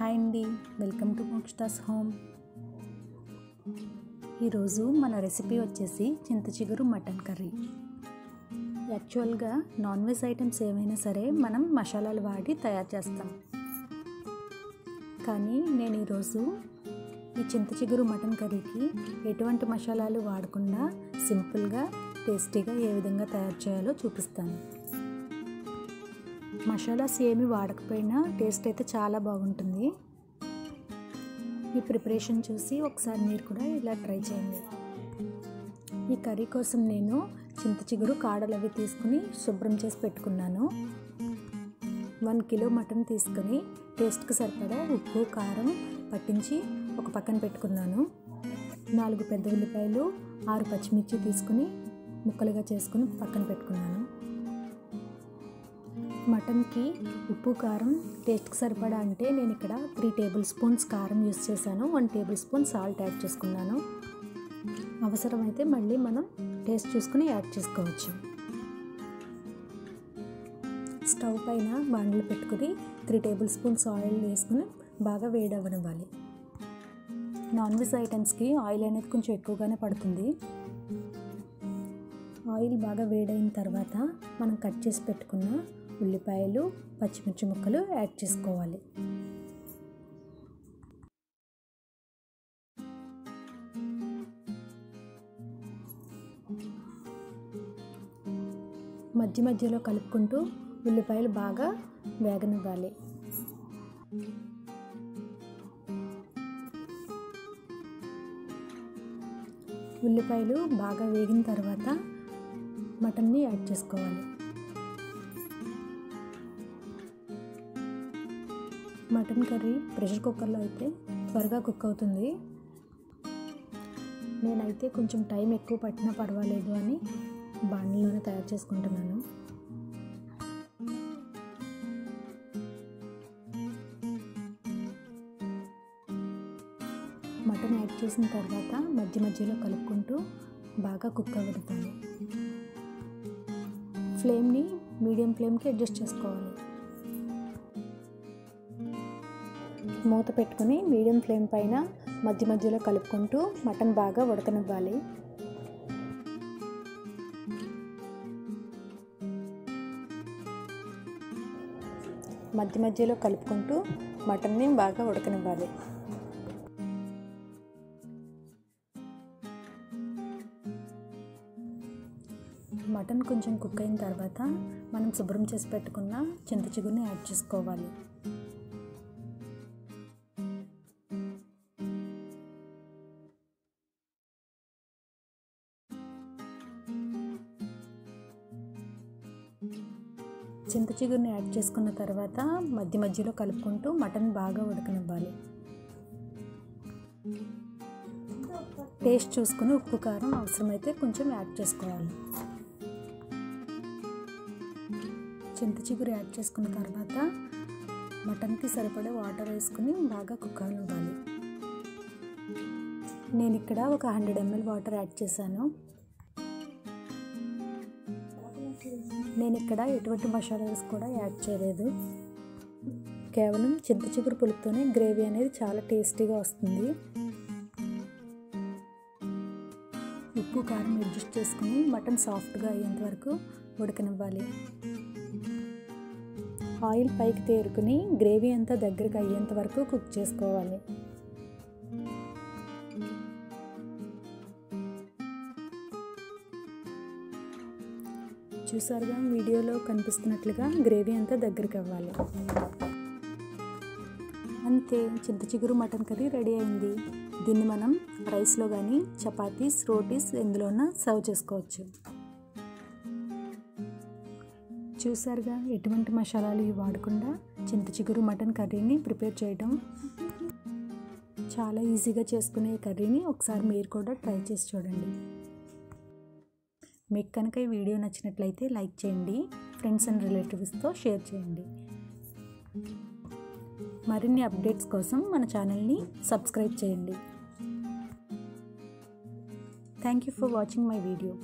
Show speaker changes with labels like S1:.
S1: Hi అండి. Welcome to Mokshadas home. ఈరోజు మన రెసిపీ వచ్చేసి చింత చిగురు మటన్ కర్రీ. యాక్చువల్గా నాన్ వెజ్ ఐటమ్స్ ఏమైనా సరే మనం మసాలాలు వాడి తయారు చేస్తాం. కానీ నేను ఈరోజు ఈ చింత చిగురు మటన్ కర్రీకి ఎటువంటి మసాలాలు వాడకుండా సింపుల్గా టేస్టీగా ఏ విధంగా తయారు చేయాలో చూపిస్తాను. మసాలాస్ ఏమి వాడకపోయినా టేస్ట్ అయితే చాలా బాగుంటుంది. ఈ ప్రిపరేషన్ చూసి ఒకసారి మీరు కూడా ఇలా ట్రై చేయండి. ఈ కర్రీ కోసం నేను చింత చిగురు కాడలు అవి తీసుకుని శుభ్రం చేసి పెట్టుకున్నాను. వన్ కిలో మటన్ తీసుకుని టేస్ట్కి సరిపడా ఉప్పు కారం పట్టించి ఒక పక్కన పెట్టుకున్నాను. నాలుగు పెద్ద ఉల్లిపాయలు ఆరు పచ్చిమిర్చి తీసుకుని ముక్కలుగా చేసుకుని పక్కన పెట్టుకున్నాను. మటన్కి ఉప్పు కారం టేస్ట్కి సరిపడా అంటే నేను ఇక్కడ త్రీ టేబుల్ స్పూన్స్ కారం యూస్ చేశాను. One tablespoon salt add చేసుకున్నాను. అవసరమైతే మళ్ళీ మనం టేస్ట్ చూసుకుని యాడ్ చేసుకోవచ్చు. స్టవ్ పైన బాండ్లు పెట్టుకుని త్రీ టేబుల్ స్పూన్స్ ఆయిల్ వేసుకుని బాగా వేడవనివ్వాలి. నాన్ వెజ్ ఐటమ్స్కి ఆయిల్ అనేది కొంచెం ఎక్కువగానే పడుతుంది. ఆయిల్ బాగా వేడైన తర్వాత మనం కట్ చేసి పెట్టుకున్న ఉల్లిపాయలు పచ్చిమిర్చి ముక్కలు యాడ్ చేసుకోవాలి. మధ్య మధ్యలో కలుపుకుంటూ ఉల్లిపాయలు బాగా వేగనివ్వాలి. ఉల్లిపాయలు బాగా వేగిన తర్వాత మటన్ని యాడ్ చేసుకోవాలి. మటన్ కర్రీ ప్రెషర్ కుక్కర్లో అయితే త్వరగా కుక్ అవుతుంది. నేనైతే కొంచెం టైం ఎక్కువ పట్టినా పర్వాలేదు అని బాణీలోనే తయారు చేసుకుంటున్నాను. మటన్ యాడ్ చేసిన తర్వాత మధ్య మధ్యలో కలుపుకుంటూ బాగా కుక్ అవ్వడతాను ఫ్లేమ్ని మీడియం ఫ్లేమ్కి అడ్జస్ట్ చేసుకోవాలి. మూత పెట్టుకుని మీడియం ఫ్లేమ్ పైన మధ్య మధ్యలో కలుపుకుంటూ మటన్ బాగా ఉడకనివ్వాలి. మధ్య మధ్యలో కలుపుకుంటూ మటన్ని బాగా ఉడకనివ్వాలి. మటన్ కొంచెం కుక్ అయిన తర్వాత మనం శుభ్రం చేసి పెట్టుకున్న చింత చిగురిని యాడ్ చేసుకోవాలి. చింత చిగురుని యాడ్ చేసుకున్న తర్వాత మధ్య మధ్యలో కలుపుకుంటూ మటన్ బాగా ఉడకనివ్వాలి. టేస్ట్ చూసుకుని ఉప్పు కారం అవసరమైతే కొంచెం యాడ్ చేసుకోవాలి. చింత చిగురు యాడ్ చేసుకున్న తర్వాత మటన్కి సరిపడే వాటర్ వేసుకుని బాగా కుక్ అవ్వాలి. నేను ఇక్కడ ఒక హండ్రెడ్ ఎంఎల్ వాటర్ యాడ్ చేశాను. నేను ఇక్కడ ఎటువంటి మసాలాస్ కూడా యాడ్ చేయలేదు. కేవలం చింత చిగురు పులుపుతోనే గ్రేవీ అనేది చాలా టేస్టీగా వస్తుంది. ఉప్పు కారం అడ్జస్ట్ చేసుకుని మటన్ సాఫ్ట్గా అయ్యేంత వరకు ఉడకనివ్వాలి. ఆయిల్ పైకి తేరుకుని గ్రేవీ అంతా దగ్గరకు అయ్యేంత వరకు కుక్ చేసుకోవాలి. చూసారుగా వీడియోలో కనిపిస్తున్నట్లుగా గ్రేవీ అంతా దగ్గరికి అవ్వాలి. అంతే చింత చిగురు మటన్ కర్రీ రెడీ అయింది. దీన్ని మనం రైస్లో కానీ చపాతీస్ రోటీస్ ఎందులోనా సర్వ్ చేసుకోవచ్చు. చూసారుగా ఎటువంటి మసాలాలు వాడకుండా చింత చిగురు మటన్ కర్రీని ప్రిపేర్ చేయడం చాలా ఈజీగా చేసుకునే కర్రీని ఒకసారి మీరు కూడా ట్రై చేసి చూడండి. మీకు కనుక ఈ వీడియో నచ్చినట్లయితే లైక్ చేయండి ఫ్రెండ్స్ అండ్ రిలేటివ్స్తో షేర్ చేయండి. మరిన్ని అప్డేట్స్ కోసం మన ఛానల్ని సబ్స్క్రైబ్ చేయండి. Thank you for watching my video